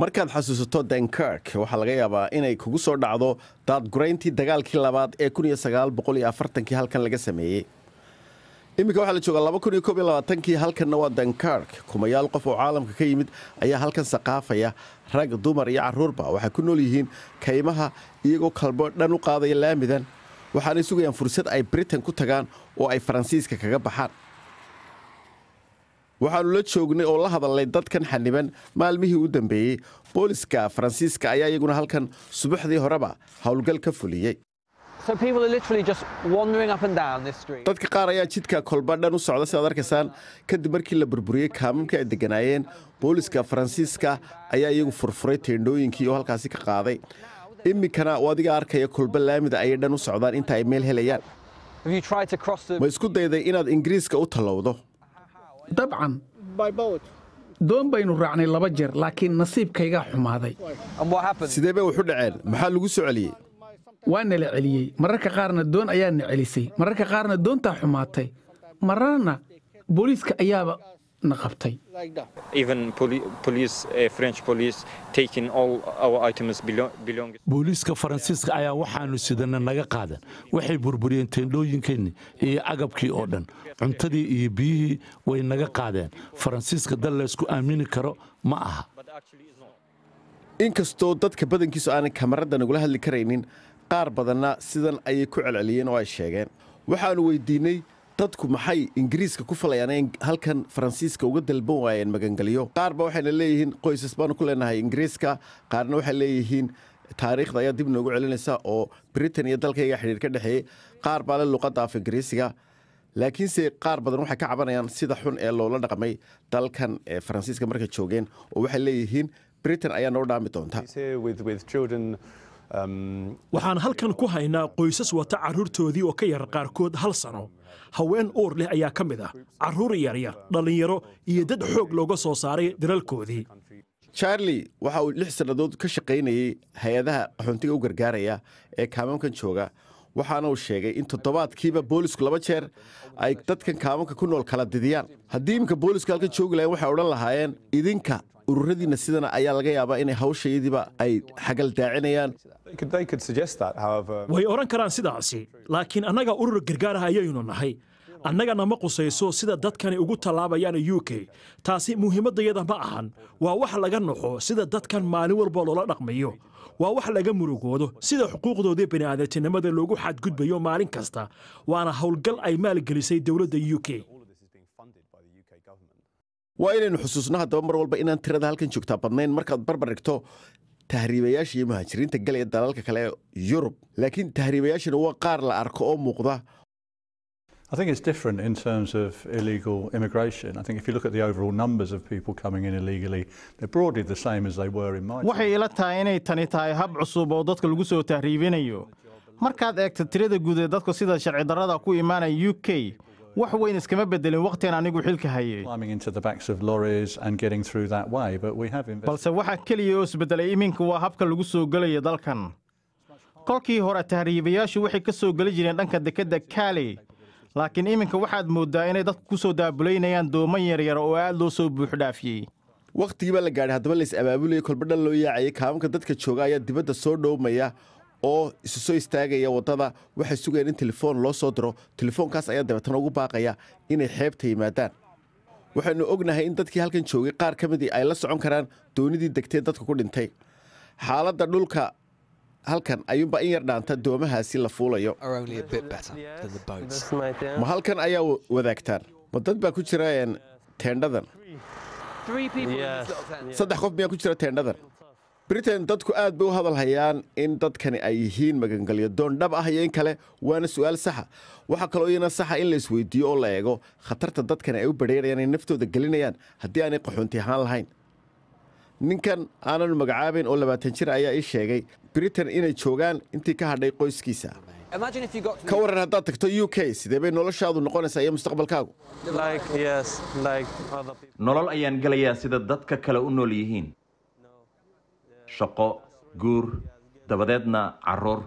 markaad xasuusato dunkirk waxaa laga yaabaa inay kugu soo dhacdo daadgurayntii dagaalkii labaad ee kii halkan laga sameeyey. Iminka waxaa la joogaa kii halkanna waa dunkirk kumayaal qof oo caalamka ka yimid ayaa halkan saqaafaya rag dumar iyo caruurba waxay ku nool yihiin kaymaha iyagoo kalbo dhan u qaadaya laamidan. Waxaanay sugayaan fursad ay britain ku tagaan oo ay faransiiska kaga baxaan waxaannu la joognay oo la hadalnay dadkan xaniban. Maalmihii u dambeeyey booliska faransiiska ayaa iyaguna halkan subaxdii horeba howlgal ka fuliyey. Dadka qaar ayaa jidka kolba dhan u socda sidaad arkaysaan kadib markii la burburiyey kaamamka ay deganaayeen booliska faransiiska ayaa iyagu furfuray teendhooyinkii oo halkaasi ka qaaday. Iminkana oo adiga arkaya kolba laamida ayay dhan u socdaan inta ay meel helayaan. Ma isku dayday inaad ingiriiska u tallowdo dabcan doon baynu raacnay laba jeer laakiin nasiibkaygaa xumaaday sidee bay waxu dhaceen maxaa lagu soo celiyey waa nala celiyey mararka qaarna doon ayaa na celisay mararka qaarna doontaa xumaatay mararna booliiska ayaaba na qabtay booliiska faransiiska ayaa waxaannu sidana naga qaadan. Waxay burburiyeen teendhooyinkeenni iyo agabkii oo dhan. Cuntadii iyo biyihii way naga qaadeen. Faransiiska dal laysku aamini karo ma aha. Inkastoo dadka badankiisu aanay kamaradda nagula hadli karaynin qaar badanna sidan ayay ku celceliyeen oo ay sheegeen. Waxaannu weydiinnay dadku maxay ingiriiska ku falayaan halkan faransiiska uga dalban waayeen magangeliyo qaarba waxayna leeyihiin qoysas baanu ku leenahay ingiriiska. Qaarna waxay leeyihiin taariikhda ayaa dib noogu celinaysa oo britain iyo dalkayga xidhiir ka dhexeeyey qaar baa le luqadda af ingiriisiga laakiinse qaar badan waxay ka cabanayaan sida xun ee loola dhaqmay dalkan ee faransiiska markay joogeen. Oo waxay leeyihiin britain ayaa noo dhaami doonta waxaan halkan ku haynaa qoysas wata carruurtoodii oo ka yar qaarkood hal sano. Haween uur leh ayaa ka mid ah. Carruur yaryar dhallinyaro iyo dad xoog looga soo saaray dalalkoodii charli waxa uu lix sannadood ka shaqaynayey hay'adaha qaxoontiga u gargaaraya ee kaamamkan jooga. Waxaana uu sheegay in toddobaadkiiba boolisku laba jeer ay dadkan kaamamka ku nool kala didiyaan. Haddii iminka boolisku halkan joogi lahayen waxay odhan lahaayeen idinka ururadiinna sidana ayaa laga yaabaa inay hawshayadiiba ay xagal daacinayaan. Way odhan karaan sidaasi laakiin annaga urur gargaaraha ayaynu nahay. Annagana ma qusayso sida dadkani ugu tallaabayaan u k. Taasi muhiimaddayada ma ahan. Waa wax laga naxo sida dadkan maalin walba loola dhaqmayo. Waa wax laga murugoodo sida xuquuqdoodii bini'aadantinimada loogu xadgudbayo maalin kasta. Waana howlgal ay maalgelisay dowladda u k waa inaynu xusuusno haddaba mar walba inaan tirada halkan joogtaa badnayn. Markaad barbar dhigto tahriibayaasha iyo muhaajiriinta galaya dalalka kale ee yurub. Laakiin tahriibayaashana waa qaar la arko oo muuqda. I think it's different in terms of illegal immigration. I think if you look at the overall numbers of people coming in illegally, they're broadly the same as they were in my waxay ila tahay inay tani tahay hab cusub oo dadka lagu soo tahriibinayo. Markaad eegto tirada guud ee dadku sida sharci darrada ku imaanaya u k wax weyn iskama bedelin wakhtigan anigu xilka hayay climbing into the backs of lorries and getting through that way. But we have invested. balse waxa keliya oo isbedelay iminka waa habka lagu soo gelaya dalkan kolkii hore tahriibayaashu waxay ka soo geli jireen dhanka dekedda kaaley laakiin iminka waxaad mooddaa inay dadku ku soo daabulaynayaan dooman yaryar oo aad loo soo buuxdhaafiyey wakhtigii baa la gaadhay haddaba lays abaabulaya kolba dhan loo yaacayay kaamamka dadka jooga ayaa dibadda soo dhowmaya oo isu soo istaagaya waddada. Waxay sugayaan in telefoon loo soo diro. Telefoonkaas ayaa dabeetana ugu baaqaya inay xeebta yimaadaan. Waxaynu ognahay in dadkii halkan joogay qaar ka midii ay la socon karaan doonidii degtee dadku ku dhintay. Xaaladda dhulka halkan ayuunbaa in yar dhaanta doomahaasi la fuulayo. Ma halkan ayaa wa- wadaagtaan? Ma dad baa ku jira een, teendhadan saddex qof miyaa ku jira teendhadan britain dadku aad bay u hadal hayaan in dadkani ay yihiin magangelyo doon dhab ah iyo in kale waana su'aal saxa. Waxaa kaloo iyana saxa in la isweydiiyo oo la eego khatarta dadkani ay u badheerayaan inay naftooda gelinayaan haddii aanay qaxoonti ahaan lahayn. Ninkan aanan magacaabayn oo labaatan jir ayaa ii sheegay britain inay joogaan intii ka hadhay qoyskiisa. Imagine if you got ka waran haddaad tagto u k sidee bay noloshaadu noqonaysaa iyo mustaqbalkaagu? Nolol ayaan gelayaa sida dadka kale u nool yihiin shaqo guur dabadeedna carruur